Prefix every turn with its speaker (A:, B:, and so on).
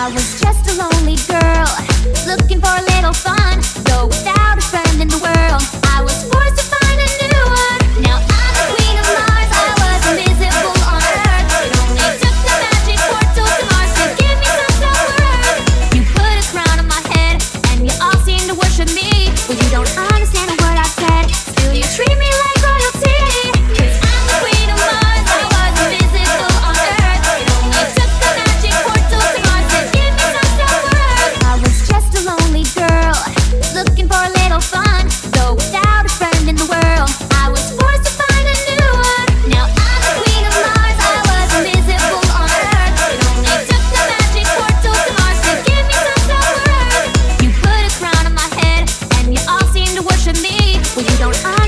A: I was just a lonely girl, don't I?